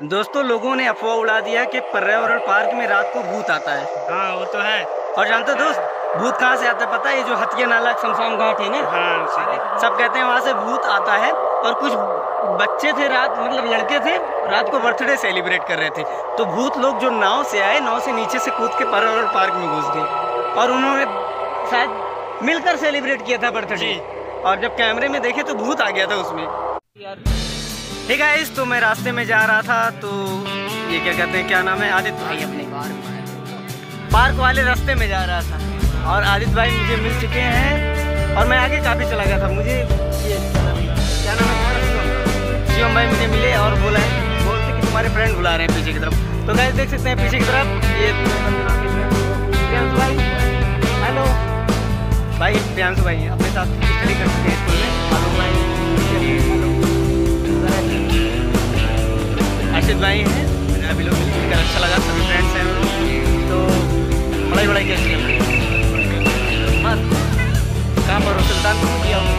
दोस्तों लोगों ने अफवाह उड़ा दिया कि पर्यावरण पार्क में रात को भूत आता है। हाँ वो तो है। और जानते हो दोस्त भूत कहाँ से आता है पता है? ये जो हथिया नाला शमशान घाट है ना? हाँ सब कहते हैं वहाँ से भूत आता है और कुछ बच्चे थे रात मतलब लड़के थे रात को बर्थडे सेलिब्रेट कर रहे थे। तो भूत लोग जो नाव से आए नाव से नीचे से कूद के पर्यावरण पार्क में घुस गए। और उन्होंने शायद मिलकर सेलिब्रेट किया था बर्थडे। और जब कैमरे में देखे तो भूत आ गया था उसमें। ठीक है इस तो मैं रास्ते में जा रहा था तो ये क्या कहते हैं, क्या नाम है, आदित्य भाई अपने पार्क वाले रास्ते में जा रहा था। और आदित्य भाई मुझे मिल चुके हैं, और मैं आगे काफ़ी चला गया था। मुझे क्या नाम है, शिवम भाई मुझे मिले और बोला है, बोलते कि तुम्हारे फ्रेंड बुला रहे हैं पीछे की तरफ़। तो गाइस देख सकते हैं पीछे की तरफ़, ये प्रियांशु भाई। हेलो भाई, प्रियांशु भाई, अपने साथ कहाँ पर हो सुल्तानपुर किया हूँ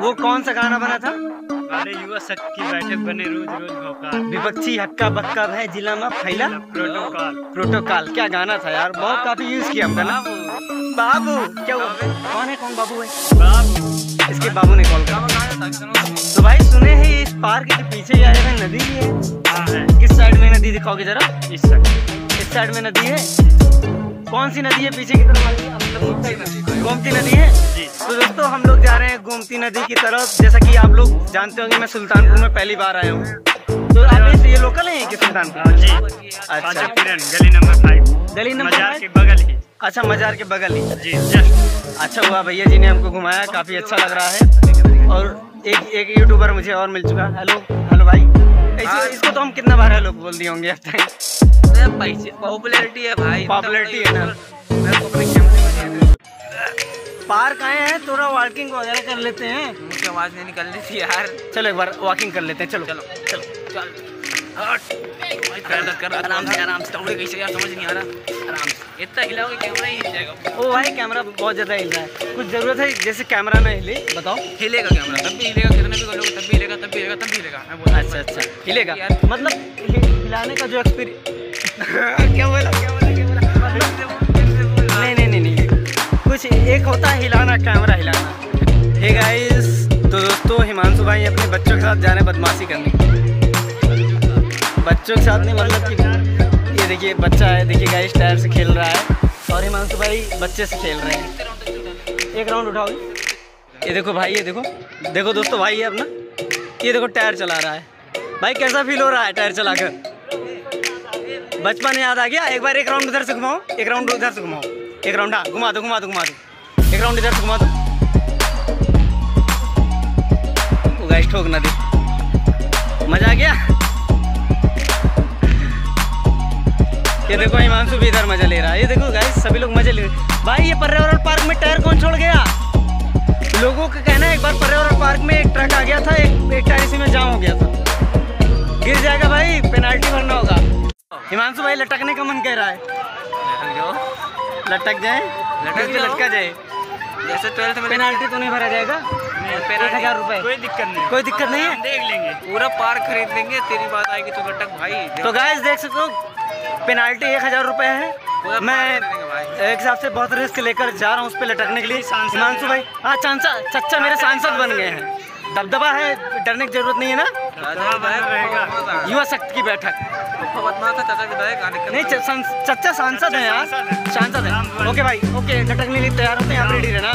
वो कौन सा गाना बना था? वाले युवा शक्ति की बैठक बने रोज रोज भौकाल। विपक्षी हक्का बक्का है जिला में फैला। प्रोटोकॉल। प्रोटोकॉल क्या गाना था यार? बहुत काफ़ी यूज़ किया हमने ना। बाबू। क्या हुआ? कौन है कौन बाबू है? बाबू। इसके बाबू ने कॉल किया। तो भाई सुने हैं इस पार्क के पीछे जा रहे नदी भी है हाँ। है किस साइड में नदी दिखाओगे जरा? इस शक्ति इस साइड में नदी है। कौन सी नदी है पीछे की तरफ़? गोमती नदी है। जी। तो दोस्तों हम लोग जा रहे हैं गोमती नदी की तरफ़। जैसा कि आप लोग जानते होंगे मैं सुल्तानपुर में पहली बार आया हूँ। तो आप इस- ये लोकल हैं कि सुल्तानपुर? जी। अच्छा। गली नंबर फाइव गली नंबर के बगल ही। अच्छा मजार के बगल ही। जी जस्ट। अच्छा हुआ भैया जी ने हमको घुमाया काफ़ी अच्छा लग रहा है। और एक एक यूट्यूबर मुझे और मिल चुका। हेलो हेलो भाई। ऐसे इसको तो हम कितना बारह लोग बोल दिए होंगे पॉपुलरिटी तक। पॉपुलैरिटी है भाई पॉपुलैरिटी है ना। पार्क आए हैं थोड़ा वॉकिंग वगैरह कर लेते हैं। मुझे आवाज़ नहीं निकल रही थी यार। चलो एक बार वॉकिंग कर लेते हैं चलो। चलो चलो चल। आराम से आराम से। दौड़े कैसे यार समझ नहीं आ रहा। आराम से। इतना हिलाओगे कैमरा ही हिल जाएगा। ओ भाई कैमरा बहुत ज़्यादा हिल रहा है। कुछ ज़रूरत है जैसे कैमरा ना हिले बताओ। हिलेगा कैमरा तब भी हिलेगा कितने भी करोगे तब भी हिलेगा तब भी हिलेगा तब भी हिलेगा। मैं बोल अच्छा अच्छा। हिलेगा। यार। मतलब हिलाने का जो एक्सपीरियंस क्या बोला क्या बोला क्या बोला? नहीं नहीं नहीं नहीं। कुछ एक होता है हिलाना कैमरा हिलाना। हे गाइस तो दोस्तों हिमांशु भाई अपने बच्चों के साथ जा रहे हैं बदमाशी करने। बच्चों के साथ नहीं मतलब कि ये देखिए, बच्चा है, देखिए गाइस टायर से खेल रहा है। और हिमांशु भाई बच्चे से खेल रहे हैं। एक राउंड उठाओ। ये देखो भाई, ये देखो। देखो दोस्तों, भाई है अपना। ये देखो, टायर चला रहा है। भाई, कैसा फील हो रहा है टायर चलाकर? बचपन याद आ गया? एक बार एक राउंड उधर से घुमाओ। एक राउंड उधर से घुमाओ। एक राउंड हाँ घुमा दो घुमा दो घुमा दो। एक राउंड इधर से घुमा दो। वो गाइस ठोक ना दे। मज़ा आ गया? ये देखो हिमांशु भी इधर मज़ा ले रहा है। ये देखो गाइस सभी लोग मज़े ले रहे हैं। भाई ये पर्यावरण पार्क में टायर कौन छोड़ गया? लोगों का कहना है एक बार पर्यावरण पार्क में एक ट्रक आ गया था एक एक टायर इसी में जाम हो गया था। गिर जाएगा भाई पेनाल्टी भरना होगा। हिमांशु भाई लटकने का मन कह रहा है। लटक जाए लटक लटक जाओ। लटका जाए। जैसे ट्वेल्थ में पेनाल्टी तो नहीं भरा जाएगा। एक हज़ार रुपए। कोई दिक्कत नहीं। कोई दिक्कत नहीं है? देख लेंगे। पूरा पार्क खरीद लेंगे तेरी बात आएगी तो लटक भाई। तो गाइस देख सकते हो पेनाल्टी एक हज़ार रुपये है। मैं एक हिसाब से बहुत रिस्क लेकर जा रहा हूँ उस पर लटकने के लिए। हिमांशु भाई। हाँ चांसा चच्चा मेरे सांसद बन गए हैं। दबदबा है डरने की ज़रूरत नहीं है ना। युवा शक्ति की बैठक। नहीं चच्चा सांसद है यार। सांसद है। ओके भाई ओके लटकने के लिए तैयार होते हैं। आप रेडी रहना।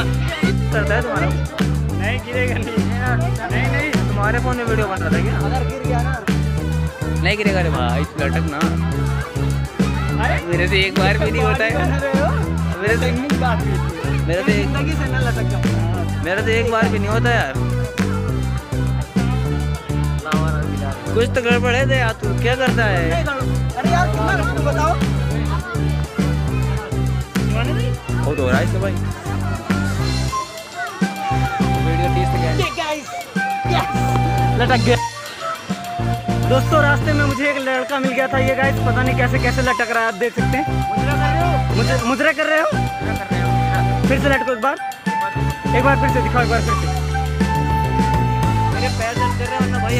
करता है तुम्हारा। नहीं गिरेगा नहीं। नहीं नहीं तुम्हारे फ़ोन में वीडियो बन रहा था क्या? अगर गिर गया ना। नहीं गिरेगा रे भाई लटक ना। मेरे से एक बार भी नहीं होता है। मेरे से मेरे से मेरे से एक बार भी नहीं होता यार। कुछ तो गड़बड़ है यार, तू क्या करता है? अरे यार कितना बताओ बहुत हो रहा है भाई। वीडियो तीस सेकेंड लटक गया। दोस्तों रास्ते में मुझे एक लड़का मिल गया था। ये गाइस पता नहीं कैसे कैसे लटक रहा है आप देख सकते हैं। मुझे मुजरा कर रहे हो? हाँ। फिर से लटको एक बार। एक बार फिर से दिखाओ एक बार फिर से।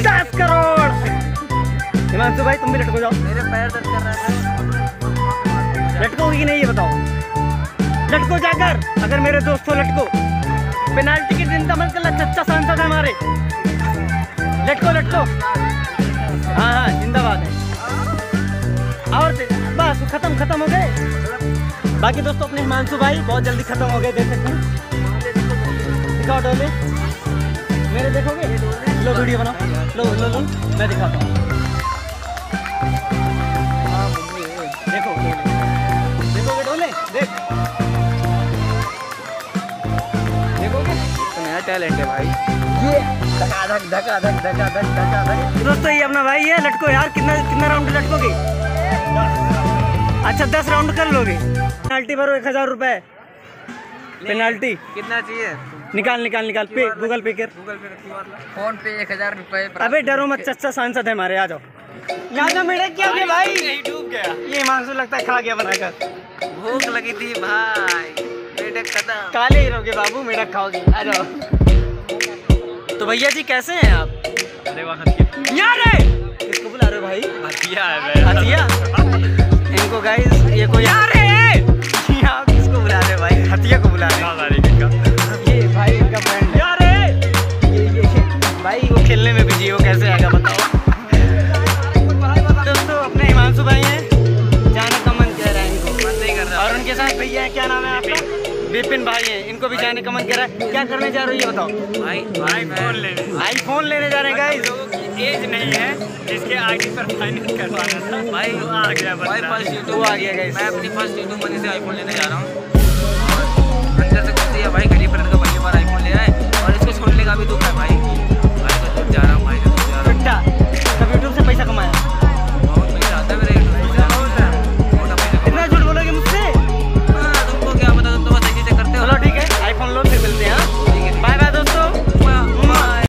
दस करोड़! हिमांशु भाई तुम भी लटको जाओ। मेरे पैर दर्द कर रहा है लटकोगी कि नहीं ये बताओ। लटको जाकर अगर मेरे दोस्तों लटको। पेनाल्टी के दिन मत कर अच्छा सांसद है हमारे। लटको लटको। हाँ हाँ जिंदाबाद है। और बस, खत्म खत्म हो गए। बाकी दोस्तों, अपने हिमांशु भाई, बहुत जल्दी खत्म हो गए, देख सकते दिखाओ डोले। मेरे देखोगे? लो वीडियो बनाओ। लो लो लो, मैं दिखाता हूँ। टैलेंट है भाई। ये धका धक धका धक धका धक धका धक। दोस्तों ये अपना भाई है लटको यार कितना कितना राउंड लटकोगे? अच्छा दस राउंड कर लोगे। पेनाल्टी भरो एक हज़ार रुपए। पेनाल्टी कितना चाहिए? निकाल निकाल निकाल। पे गूगल पे कर। गूगल पे फ़ोन पे एक हज़ार रुपए अबे डरो मत चच्चा सांसद है हमारे आ जाओ। का मेरा क्या गया भाई? डूब गया। ये मानसू लगता है खा गया बनाकर। भूख लगी थी भाई। काले ही रहोगे बाबू मेरा खाओगे। आ जाओ। तो भैया जी कैसे हैं आप? अरे यार है किसको बुला रहे हो भाई? हथिया है हथिया इनको गाइस ये कोई यार है आप किसको बुला रहे हो भाई? हथिया को बुला रहे तारीख ये भाई इनका फ्रेंड यार है ये ये ये भाई वो खेलने में बिज़ी है, वो कैसे आएगा बताओ? दोस्तों अपने हिमांशु भाई हैं। जाने का मन कह रहा है इनको। मन नहीं कर रहा। और उनके साथ भैया क्या विपिन भाई हैं इनको भी जाने का मन कर रहा है। क्या करने जा रहे हो ये बताओ? भाई भाई फ़ोन लेने। आईफोन लेने जा रहे हैं गाइस लोगों की एज नहीं है जिसके आईडी पर फाइनेंस करवाना था। भाई वो आ गया भाई फ़र्स्ट यूट्यूब आ गया गाइस मैं अपनी फ़र्स्ट यूट्यूब मनी से आईफोन लेने जा रहा हूँ। अंदर से खुश है भाई गरीब का पहली बार आईफोन ले आए। और इसको छोड़ने का भी दुख है भाई। भाई तो जा रहा हूँ भाई।